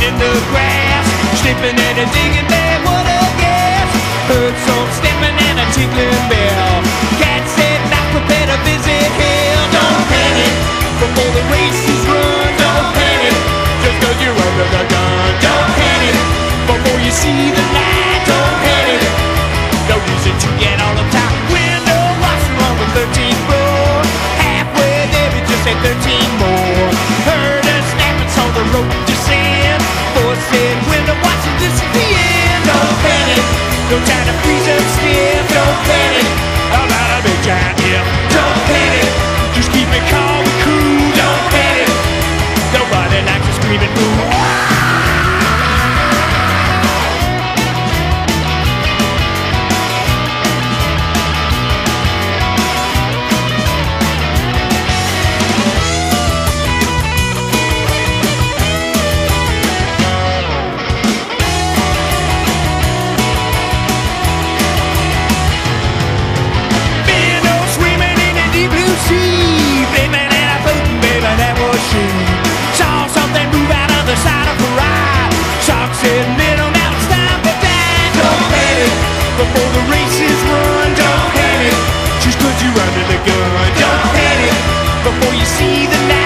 in the grass, sniffing and a digging there, what a guess. Heard some stepping and a tinkling bell. Cat said, "Now prepare to visit hell." Don't panic before the races run. Don't panic just 'cause you're under the gun. Don't panic before you see the light. Don't panic. No reason to get all uptight. Window washer on the 13th floor. Halfway there, we just had 13 more. Heard a snapping, saw the rope screaming fool. before the race is run. Don't hit it just cause you're under the gun. Don't hit it before you see the light.